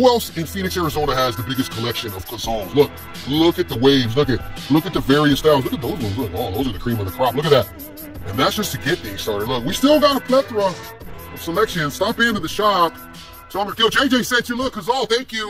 Who else in Phoenix, Arizona has the biggest collection of Cazals? Look, look at the waves. Look at look at the various styles. Look at those ones. Look, oh, those are the cream of the crop. Look at that. And that's just to get things started. Look, we still got a plethora of selection. Stop into the shop. So I'm gonna kill JJ sent you. Look, Cazal, oh, thank you.